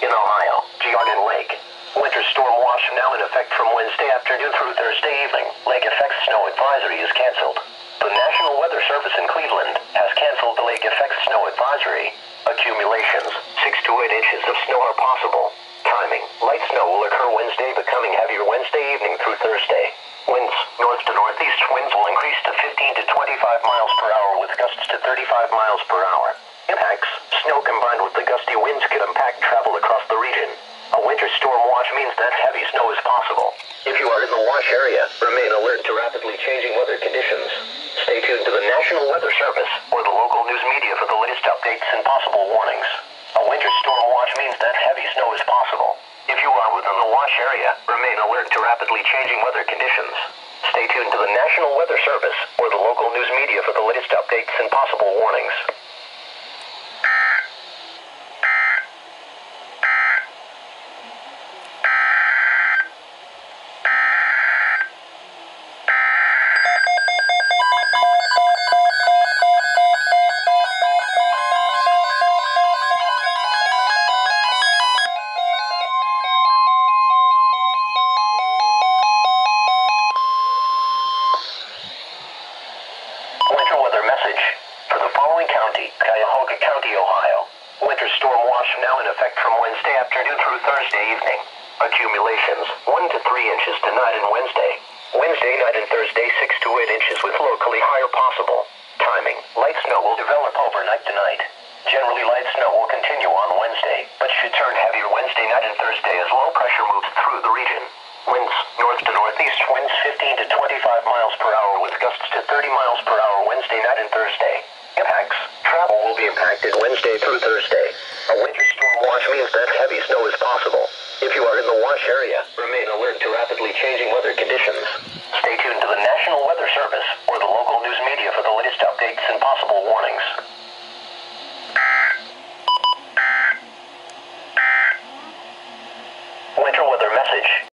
in Ohio, Geauga Lake. Winter storm watch now in effect from Wednesday afternoon through Thursday evening. Lake effect snow advisory is canceled. The National Weather Service in Cleveland has canceled the lake effect snow advisory. Accumulations, 6 to 8 inches of snow are possible. Timing, light snow will occur Wednesday becoming heavier Wednesday evening through Thursday. Winds, north to northeast winds will increase to 15 to 25 miles per hour with gusts to 35 miles per hour. Impacts, snow combined with the gusty winds could impact travel across the region. A winter storm watch means that heavy snow is possible. If you are in the watch area, remain alert to rapidly changing weather conditions. Stay tuned to the National Weather Service or the local news media for the latest updates and possible warnings. A winter storm watch means that heavy snow is possible. If you are within the watch area, remain alert to rapidly changing weather conditions. Stay tuned to the National Weather Service or the local news media for the latest updates and possible warnings. Message. For the following county, Cuyahoga County, Ohio. Winter storm watch now in effect from Wednesday afternoon through Thursday evening. Accumulations 1 to 3 inches tonight and Wednesday. Wednesday night and Thursday 6 to 8 inches with locally higher possible. Timing light snow will develop overnight tonight. Generally, light snow will continue on Wednesday, but should turn heavier Wednesday night and Thursday as low per hour with gusts to 30 miles per hour Wednesday night and Thursday. Impacts. Travel will be impacted Wednesday through Thursday. A winter storm watch means that heavy snow is possible. If you are in the watch area, remain alert to rapidly changing weather conditions. Stay tuned to the National Weather Service or the local news media for the latest updates and possible warnings.